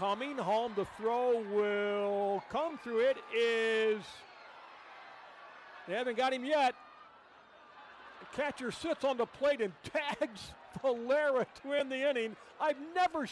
coming home. The throw will come through. It is. They haven't got him yet. The catcher sits on the plate and tags Valera to end the inning. I've never